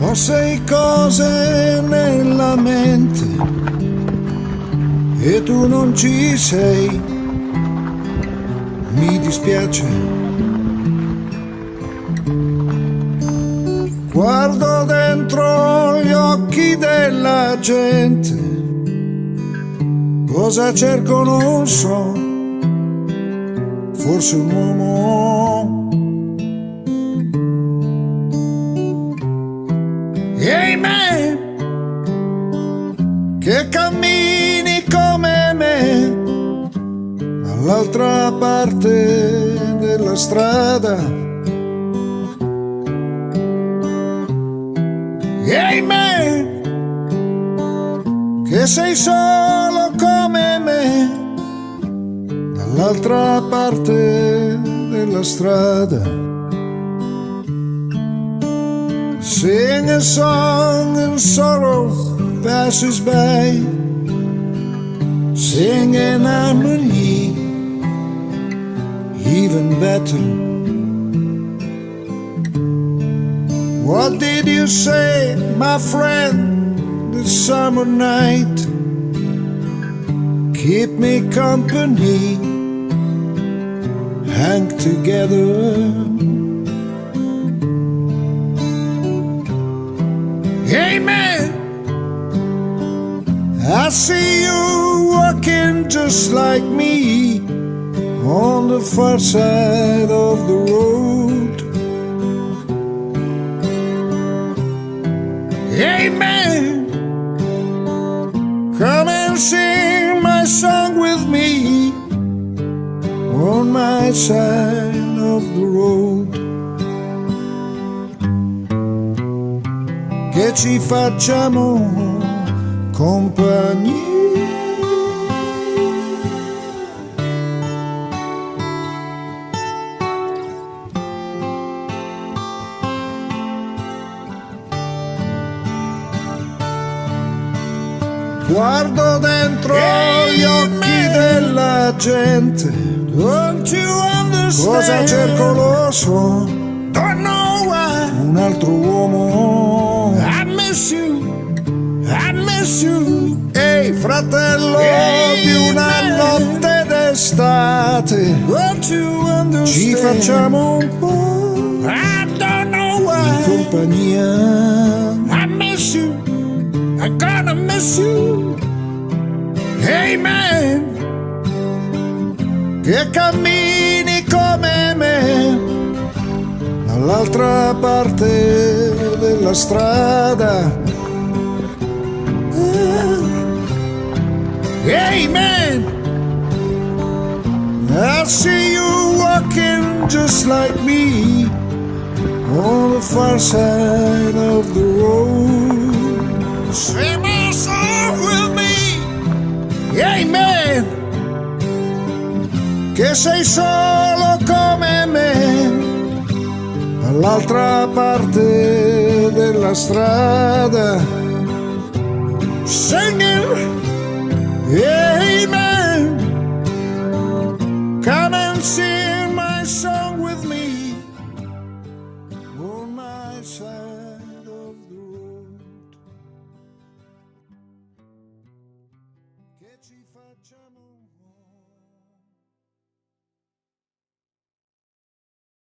Ho sei cose nella mente e tu non ci sei. Mi dispiace. Guardo dentro gli occhi della gente. Cosa cerco non so. Forse un uomo che cammini come me, dall'altra parte della strada. Ehi me, che sei solo come me, dall'altra parte della strada. Sing a song and sorrow passes by. Sing an harmony, even better. What did you say, my friend, this summer night? Keep me company, hang together. I see you walking just like me on the far side of the road. Amen. Come and sing my song with me on my side of the road. che ci facciamo compagnia. Guardo dentro gli occhi della gente, cosa cerco lo so, un altro uomo. I miss you. Ehi fratello di una notte d'estate, ci facciamo un po' I di compagnia. I miss you, I'm gonna miss you. Hey man, che cammini come me. Dall'altra parte della strada. Amen. I see you walking just like me on the far side of the road. Sing my song with me. Amen. Che sei solo come me dall'altra parte della strada singing amen. Come and sing my song with me. On my side of the road